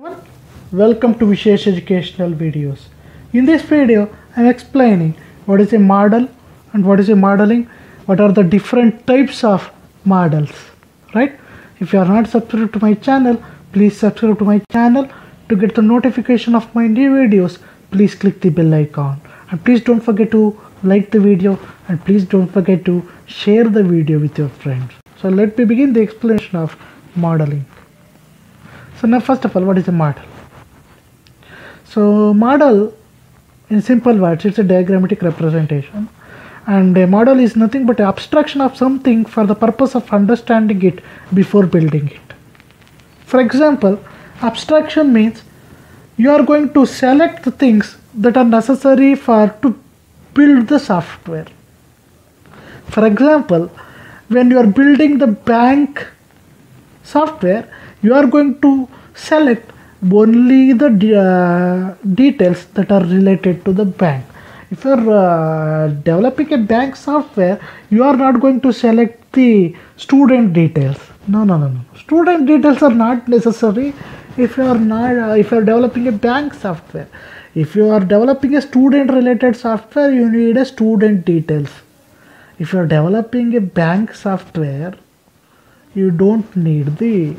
Welcome to Vishesh Educational Videos. In this video, I am explaining what is a model and what is a modeling, what are the different types of models, right? If you are not subscribed to my channel, please subscribe to my channel to get the notification of my new videos. Please click the bell icon and please don't forget to like the video and please don't forget to share the video with your friends. So let me begin the explanation of modeling. So now first of all, what is a model? So model in simple words, it's a diagrammatic representation and a model is nothing but an abstraction of something for the purpose of understanding it before building it. For example, abstraction means you are going to select the things that are necessary for to build the software. For example, when you are building the bank software, you are going to select only the uh, details that are related to the bank. If you are uh, developing a bank software, you are not going to select the student details. No, no, no, no. Student details are not necessary if you are not uh, if you are developing a bank software. If you are developing a student related software, you need a student details. If you are developing a bank software, you don't need the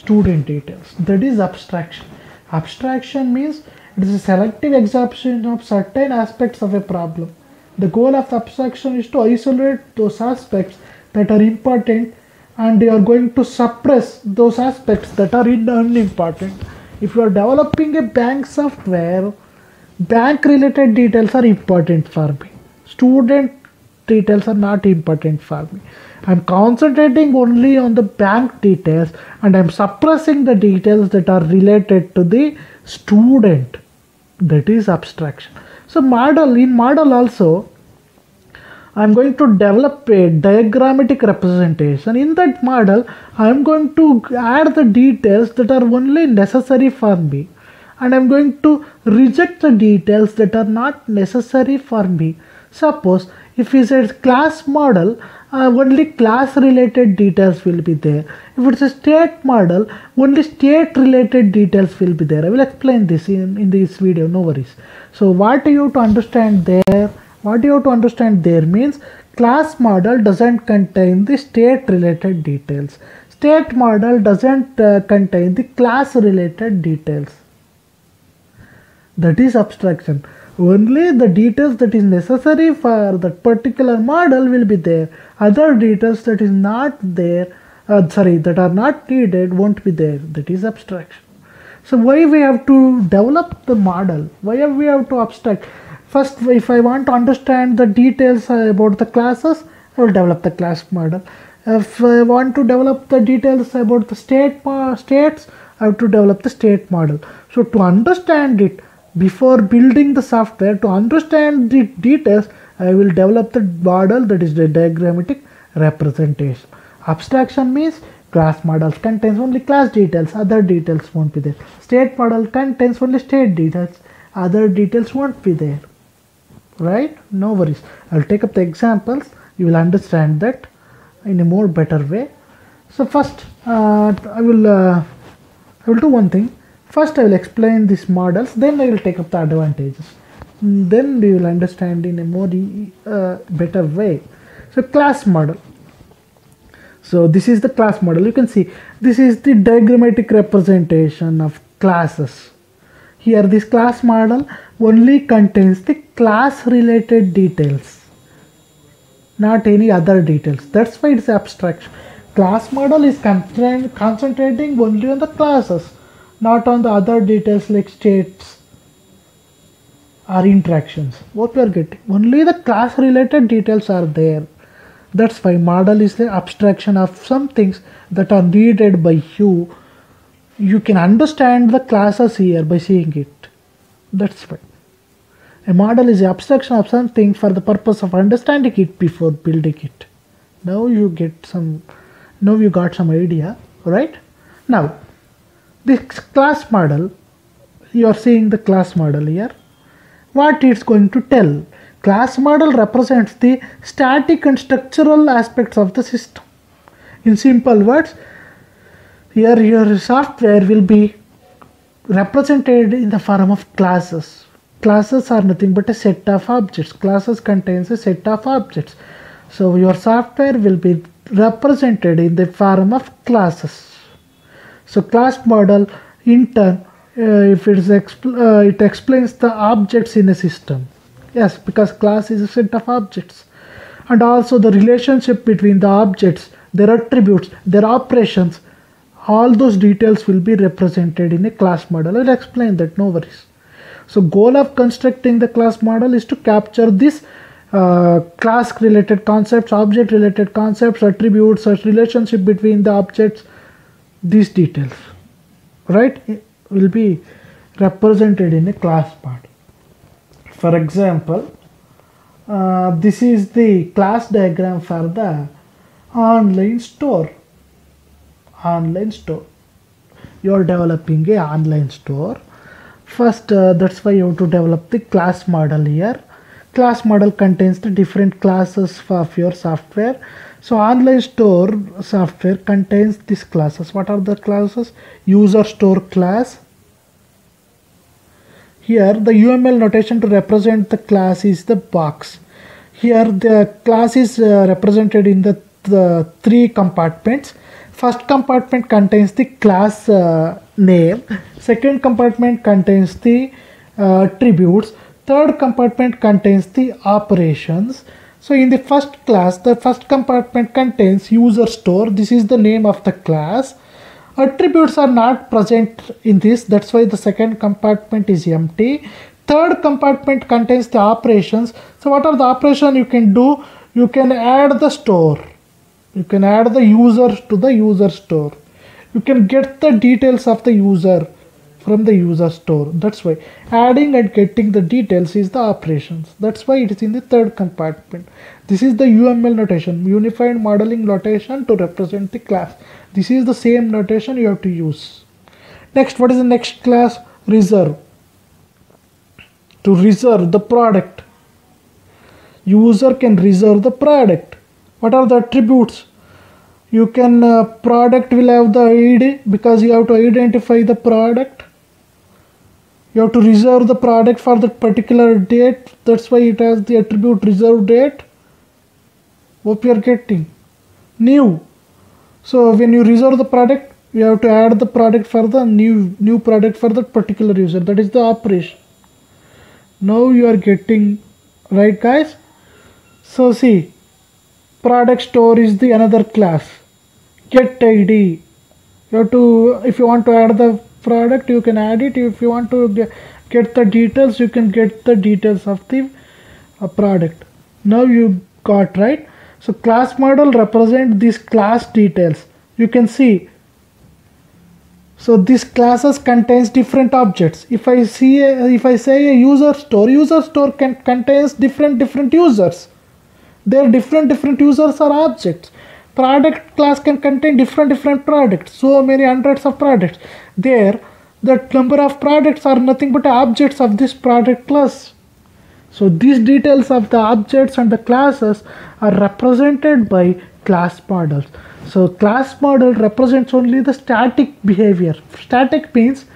student details. That is abstraction. Abstraction means it is a selective examination of certain aspects of a problem. The goal of abstraction is to isolate those aspects that are important and you are going to suppress those aspects that are unimportant. If you are developing a bank software, bank related details are important for me. Student details are not important for me. I'm concentrating only on the bank details and I'm suppressing the details that are related to the student. That is abstraction. So model in model also I'm going to develop a diagrammatic representation. In that model, I'm going to add the details that are only necessary for me. And I'm going to reject the details that are not necessary for me. Suppose if it's a class model, uh, only class related details will be there. If it's a state model, only state related details will be there. I will explain this in, in this video, no worries. So what you have to understand there, what you have to understand there means class model doesn't contain the state related details. State model doesn't uh, contain the class related details. That is abstraction only the details that is necessary for that particular model will be there. Other details that is not there uh, sorry that are not needed won't be there. That is abstraction. So why we have to develop the model? Why have we have to abstract? First if i want to understand the details about the classes i will develop the class model. If i want to develop the details about the state states i have to develop the state model. So to understand it before building the software to understand the details i will develop the model that is the diagrammatic representation. Abstraction means class models contains only class details other details won't be there. State model contains only state details other details won't be there. Right? No worries. I'll take up the examples. You will understand that in a more better way. So first uh, i will uh, i will do one thing First I will explain these models, then I will take up the advantages. Then we will understand in a more uh, better way. So class model. So this is the class model. You can see this is the diagrammatic representation of classes. Here this class model only contains the class related details, not any other details. That's why it's abstraction. Class model is concentrating only on the classes not on the other details like states or interactions. What we are getting? Only the class related details are there. That's why model is the abstraction of some things that are needed by you. You can understand the classes here by seeing it. That's why. A model is the abstraction of something for the purpose of understanding it before building it. Now you get some, now you got some idea, right? Now, this class model you are seeing the class model here what it's going to tell class model represents the static and structural aspects of the system in simple words here your software will be represented in the form of classes. Classes are nothing but a set of objects. Classes contains a set of objects. So your software will be represented in the form of classes. So class model in turn, uh, if it is expl- uh, it explains the objects in a system. Yes, because class is a set of objects, and also the relationship between the objects, their attributes, their operations, all those details will be represented in a class model. I'll explain that. No worries. So goal of constructing the class model is to capture this uh, class related concepts, object related concepts, attributes, or relationship between the objects, these details, right, will be represented in a class part. For example, uh, this is the class diagram for the online store. Online store. You are developing a online store. First, uh, that's why you have to develop the class model here class model contains the different classes of your software. So online store software contains these classes. What are the classes? User store class. Here the uml notation to represent the class is the box. Here the class is uh, represented in the, three compartments. First compartment contains the class uh, name. Second compartment contains the uh, attributes third compartment contains the operations. So in the first class the first compartment contains user store. This is the name of the class. Attributes are not present in this. That's why the second compartment is empty. Third compartment contains the operations. So what are the operation you can do? You can add the store. You can add the user to the user store. You can get the details of the user from the user store. That's why adding and getting the details is the operations. That's why it is in the third compartment. This is the uml notation unified modeling notation to represent the class. This is the same notation you have to use. Next what is the next class? Reserve. To reserve the product. User can reserve the product. What are the attributes? You can uh, product will have the id because you have to identify the product you have to reserve the product for that particular date. That's why it has the attribute reserve date. Hope you are getting. New. So when you reserve the product you have to add the product for the new new product for that particular user. That is the operation. Now you are getting right guys? So see product store is the another class. Get id you have to if you want to add the product you can add it. If you want to get, the details you can get the details of the uh, product. Now you got right? So class model represent these class details. You can see. So this classes contains different objects. If i see a, if i say a user store user store can contains different different users. Their different different users are objects product class can contain different different products. So many hundreds of products. There the number of products are nothing but objects of this product class. So these details of the objects and the classes are represented by class models. So class model represents only the static behavior. Static means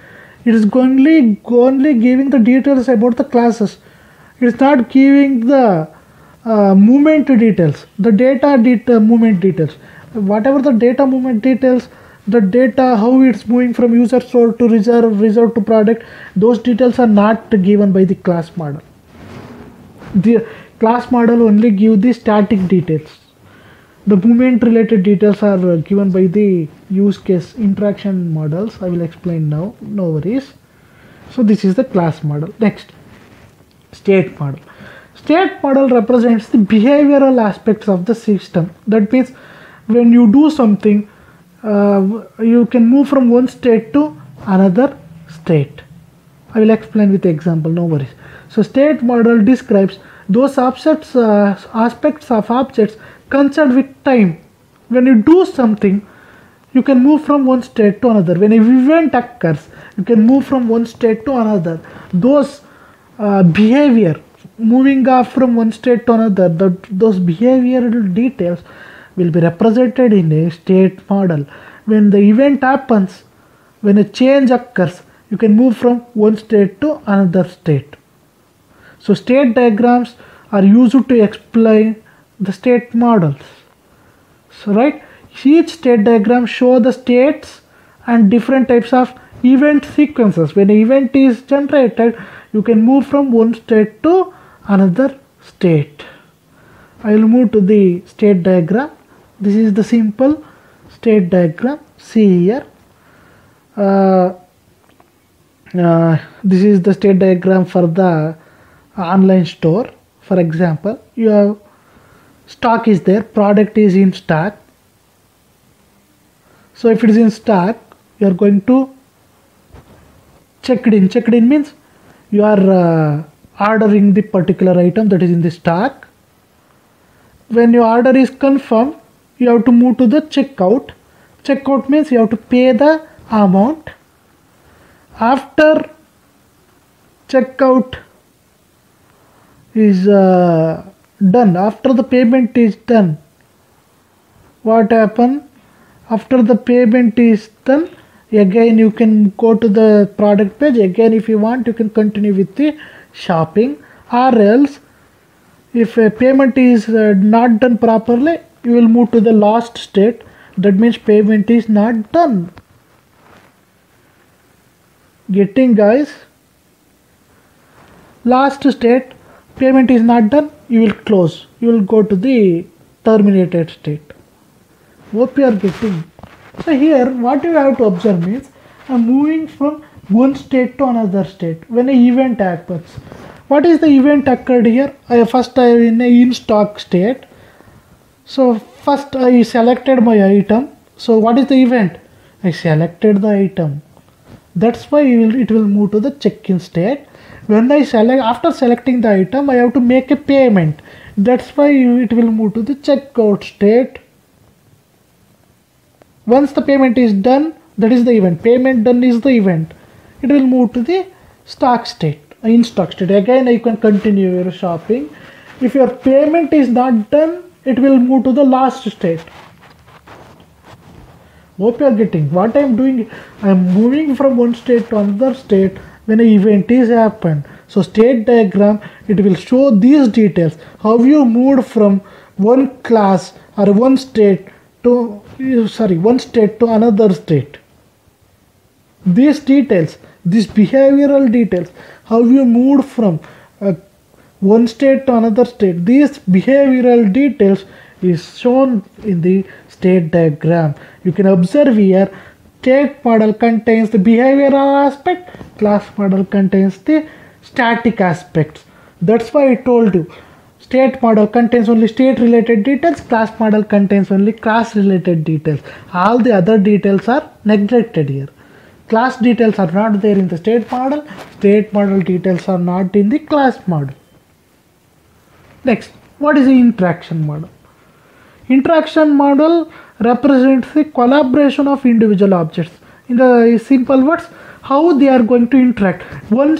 it is only only giving the details about the classes. It is not giving the uh, movement details, the data data movement details. Whatever the data movement details, the data how it's moving from user store to reserve reserve to product, those details are not given by the class model. The class model only give the static details. The movement related details are given by the use case interaction models. I will explain now. No worries. So this is the class model. Next, state model state model represents the behavioral aspects of the system. That means when you do something uh, you can move from one state to another state. I will explain with example no worries. So state model describes those uh, aspects of objects concerned with time. When you do something you can move from one state to another. When an event occurs you can move from one state to another. Those uh, behavior moving off from one state to another, the, those behavioral details will be represented in a state model. When the event happens, when a change occurs, you can move from one state to another state. So state diagrams are used to explain the state models. So right, each state diagram show the states and different types of event sequences. When an event is generated, you can move from one state to another state. I will move to the state diagram. This is the simple state diagram. See here. Uh, uh, this is the state diagram for the online store. For example, you have stock is there, product is in stock. So if it is in stock, you are going to check it in. Check it in means you are uh, ordering the particular item that is in the stack. When your order is confirmed, you have to move to the checkout. Checkout means you have to pay the amount. After checkout is uh, done, after the payment is done, what happen? After the payment is done, again you can go to the product page. Again, if you want, you can continue with the shopping, or else if a payment is uh, not done properly, you will move to the last state. That means payment is not done. Getting guys? Last state, payment is not done, you will close. You will go to the terminated state. Hope you are getting. So here, what you have to observe is I'm moving from one state to another state when an event happens. What is the event occurred here? I first I am in a in stock state. So first I selected my item. So what is the event? I selected the item. That's why it will, move to the check-in state. When I select after selecting the item, I have to make a payment. That's why it will move to the checkout state. Once the payment is done, that is the event. Payment done is the event. It will move to the stock state, uh, in stock state. Again, you can continue your shopping. If your payment is not done, it will move to the last state. Hope you are getting what I am doing. I am moving from one state to another state when an event is happened. So state diagram, it will show these details. How you moved from one class or one state to sorry one state to another state these details these behavioral details how you moved from uh, one state to another state these behavioral details is shown in the state diagram you can observe here state model contains the behavioral aspect class model contains the static aspects that's why i told you State model contains only state related details, class model contains only class related details. All the other details are neglected here. Class details are not there in the state model, state model details are not in the class model. Next, what is the interaction model? Interaction model represents the collaboration of individual objects. In the simple words, how they are going to interact. One,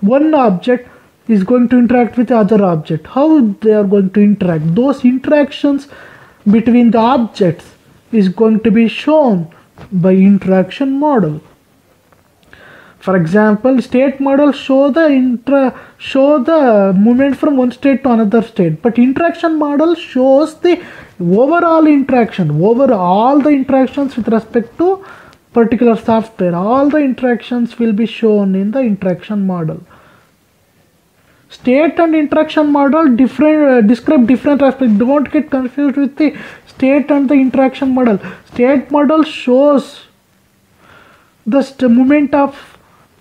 one object is going to interact with the other object how they are going to interact those interactions between the objects is going to be shown by interaction model for example state model show the intra show the movement from one state to another state. But interaction model shows the overall interaction over all the interactions with respect to particular software. All the interactions will be shown in the interaction model. State and interaction model different uh, describe different aspects don't get confused with the state and the interaction model. State model shows the movement of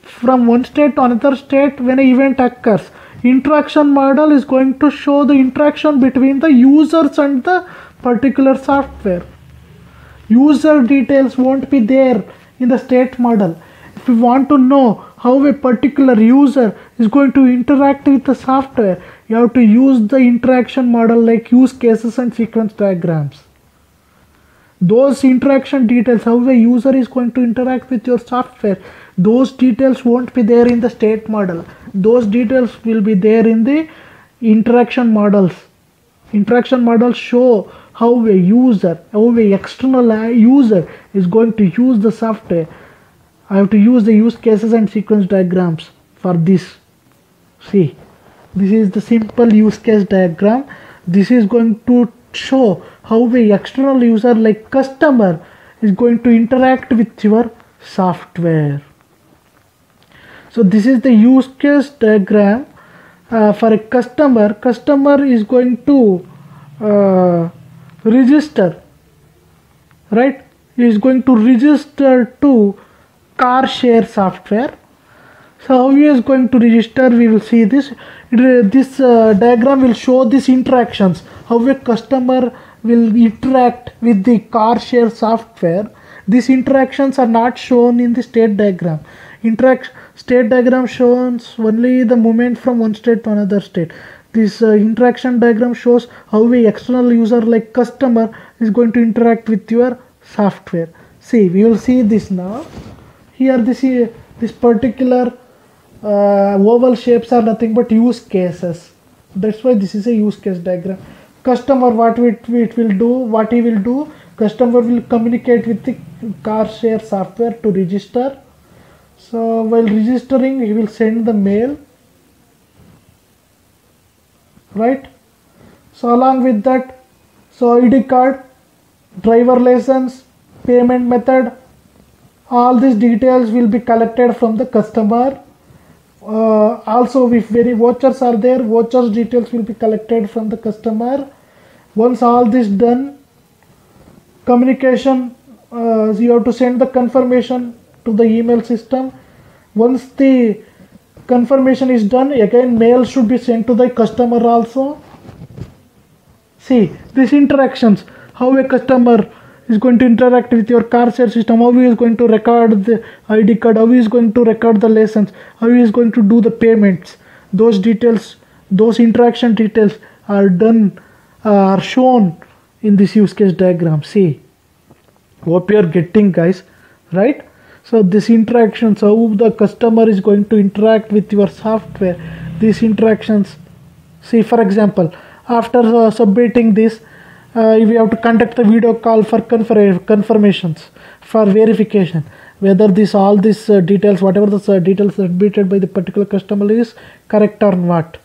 from one state to another state when an event occurs. Interaction model is going to show the interaction between the users and the particular software. User details won't be there in the state model. If you want to know how a particular user is going to interact with the software you have to use the interaction model like use cases and sequence diagrams. Those interaction details how a user is going to interact with your software those details won't be there in the state model. Those details will be there in the interaction models. Interaction models show how a user how a external user is going to use the software. I have to use the use cases and sequence diagrams for this. See this is the simple use case diagram. This is going to show how the external user like customer is going to interact with your software so this is the use case diagram uh, for a customer. Customer is going to uh, register right? He is going to register to car share software. So how he is going to register we will see this. It, this uh, diagram will show these interactions. How a customer will interact with the car share software. These interactions are not shown in the state diagram interact state diagram shows only the movement from one state to another state. This uh, interaction diagram shows how a external user like customer is going to interact with your software. See we will see this now. Here this is this particular uh, oval shapes are nothing but use cases. That's why this is a use case diagram. Customer what it, it will do what he will do customer will communicate with the car share software to register so while registering he will send the mail. Right? So along with that so id card driver license payment method all these details will be collected from the customer. Uh, also if very vouchers are there vouchers details will be collected from the customer. Once all this done communication uh, you have to send the confirmation to the email system. Once the confirmation is done again mail should be sent to the customer also. See these interactions how a customer is going to interact with your car share system how he is going to record the id card how he is going to record the license how he is going to do the payments. Those details those interaction details are done uh, are shown in this use case diagram. See what you are getting guys right so this interactions how the customer is going to interact with your software these interactions see for example after uh, submitting this uh, we have to conduct the video call for confir- confirmations for verification whether this all these uh, details whatever the uh, details submitted by the particular customer is correct or not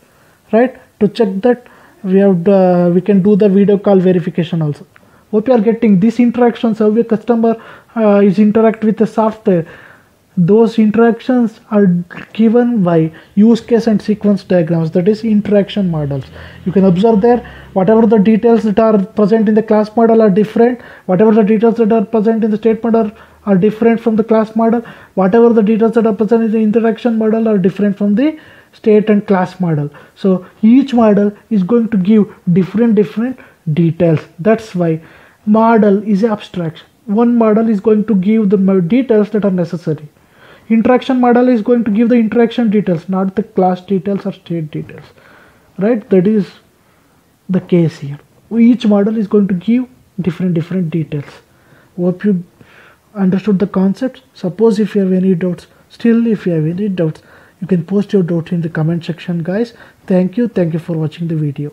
right? To check that we have uh, we can do the video call verification also hope you are getting these interactions how a customer uh, is interact with the software. Those interactions are given by use case and sequence diagrams that is interaction models. You can observe there whatever the details that are present in the class model are different whatever the details that are present in the state model are different from the class model whatever the details that are present in the interaction model are different from the state and class model. So each model is going to give different different details. That's why model is abstraction. One model is going to give the details that are necessary. Interaction model is going to give the interaction details not the class details or state details. Right? That is the case here. Each model is going to give different different details. Hope you understood the concept. Suppose if you have any doubts still if you have any doubts you can post your doubts in the comment section guys. Thank you. Thank you for watching the video